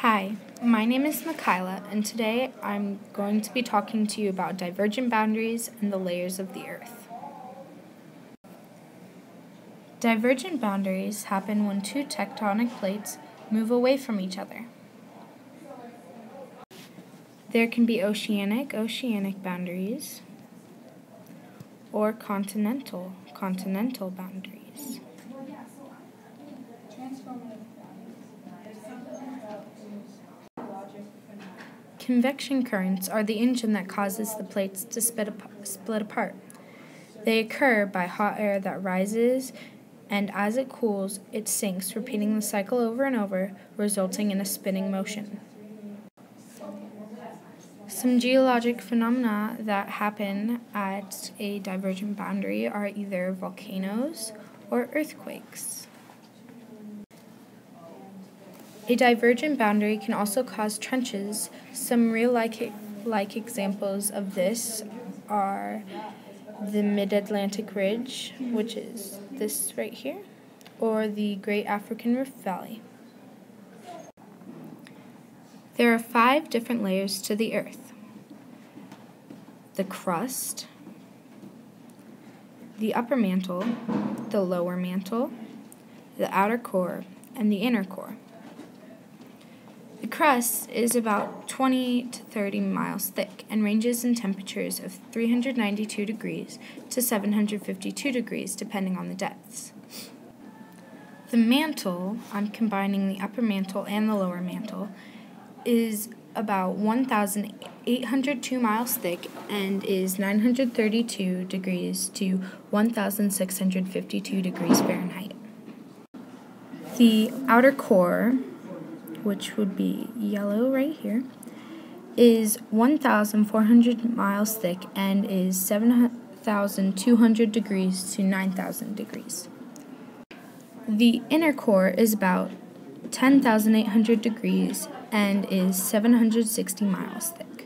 Hi, my name is Makayla, and today I'm going to be talking to you about divergent boundaries and the layers of the Earth. Divergent boundaries happen when two tectonic plates move away from each other. There can be oceanic oceanic boundaries or continental continental boundaries. Convection currents are the engine that causes the plates to split, apart. They occur by hot air that rises, and as it cools, it sinks, repeating the cycle over and over, resulting in a spinning motion. Some geologic phenomena that happen at a divergent boundary are either volcanoes or earthquakes. A divergent boundary can also cause trenches. Some real like, like examples of this are the Mid Atlantic Ridge, which is this right here, or the Great African Rift Valley. There are five different layers to the Earth the crust, the upper mantle, the lower mantle, the outer core, and the inner core crust is about 20 to 30 miles thick and ranges in temperatures of 392 degrees to 752 degrees depending on the depths. The mantle, I'm combining the upper mantle and the lower mantle, is about 1,802 miles thick and is 932 degrees to 1,652 degrees Fahrenheit. The outer core which would be yellow right here, is 1,400 miles thick and is 7,200 degrees to 9,000 degrees. The inner core is about 10,800 degrees and is 760 miles thick.